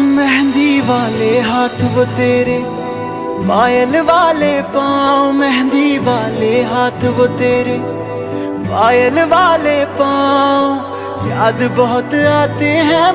मेहंदी वाले हाथ वो तेरे पायल वाले पाँव मेहंदी वाले हाथ वो तेरे पायल वाले पाँव, याद बहुत आते हैं